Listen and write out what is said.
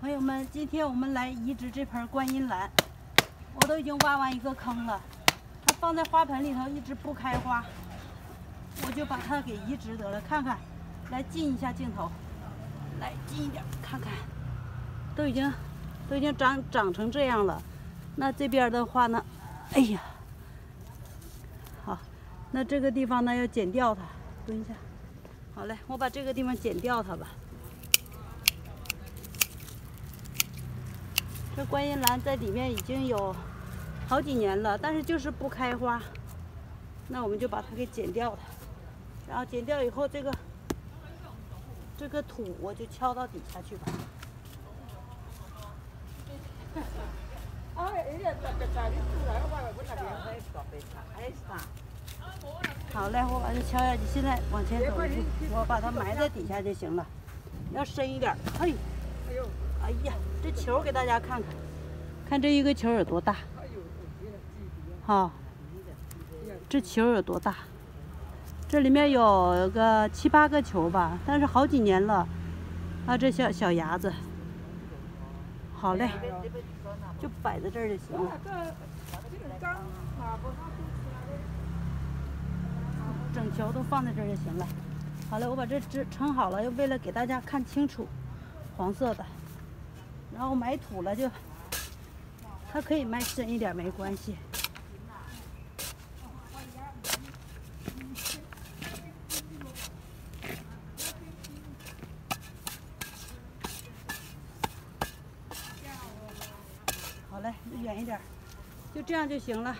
朋友们，今天我们来移植这盆观音兰，我都已经挖完一个坑了，它放在花盆里头一直不开花，我就把它给移植得了。看看，来近一下镜头，来近一点看看，都已经都已经长长成这样了。那这边的话呢，哎呀，好，那这个地方呢要剪掉它，蹲一下。好嘞，我把这个地方剪掉它吧。这观音兰在里面已经有好几年了，但是就是不开花。那我们就把它给剪掉了，然后剪掉以后，这个这个土我就敲到底下去吧。好嘞，我把它敲下去，现在往前走一步，我把它埋在底下就行了。要深一点，嘿，哎呀，这球给大家看看，看这一个球有多大，好，这球有多大？这里面有个七八个球吧，但是好几年了，啊，这小小芽子，好嘞，就摆在这儿就行了。整球都放在这儿就行了。好嘞，我把这支盛好了，又为了给大家看清楚，黄色的。然后埋土了就，它可以埋深一点没关系。好嘞，远一点，就这样就行了。